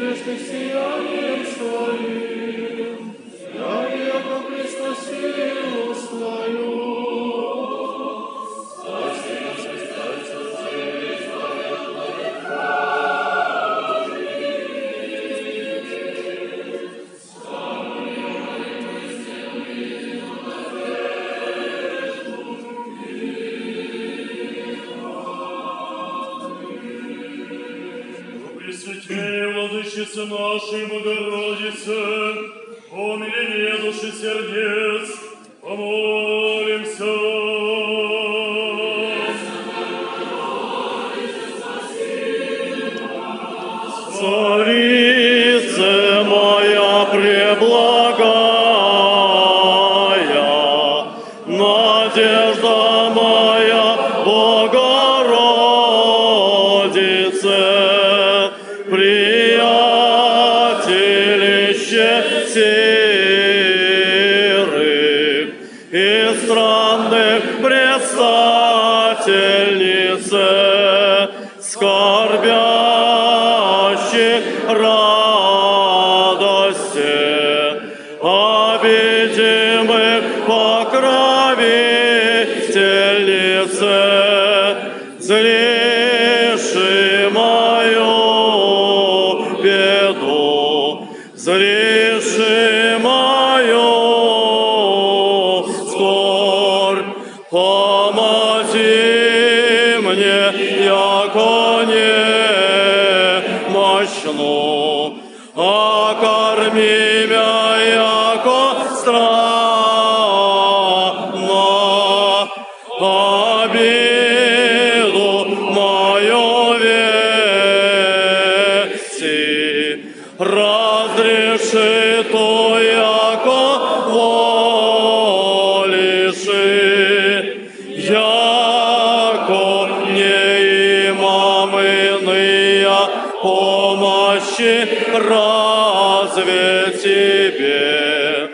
restrictiones soli. Владычица нашей Богородице, о милении души сердец, помолимся. Царице моя преблагая, надежда моя, Богородице, приятелище предстательнице, скорбящих радости, обидимых покровительнице, зреши мою беду, зреши мою скорбь, яко странно, обиду мою вести, разреши то, яко волиши, яко не имам иные помощи, разве тебе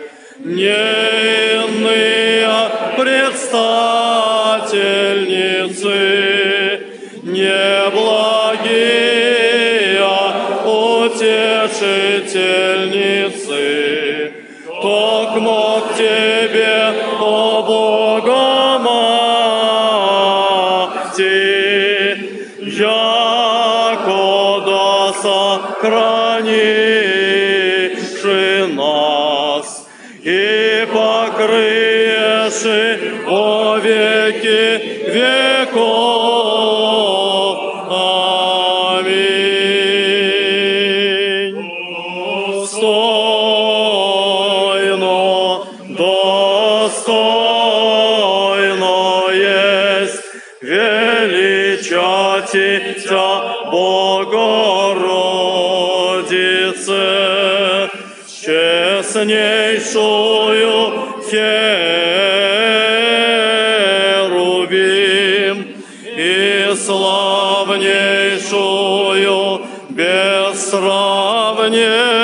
не иные предстательницы, неблагие утешительницы, токмо и покрыешь о веки веков. Аминь. Достойно, достойно есть величать Тебя, Богородице, честнейшую херувим и славнейшую без сравнения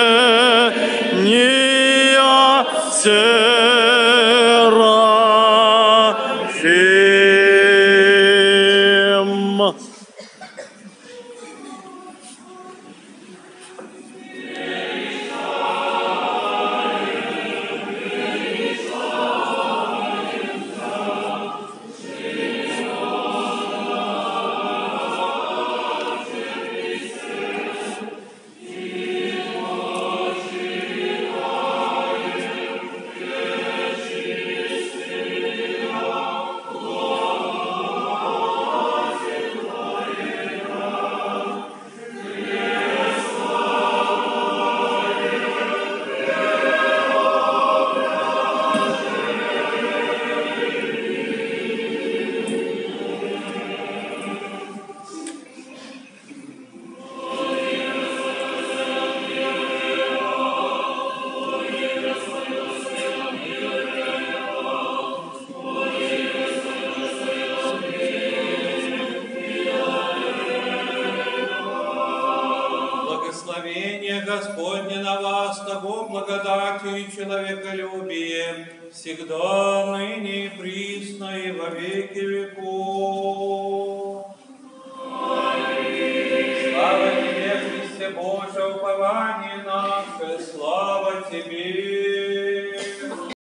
благодатью и человеколюбием, всегда, ныне и присно, и во веки веков. Слава Тебе, Христе Боже, упование наше, слава Тебе!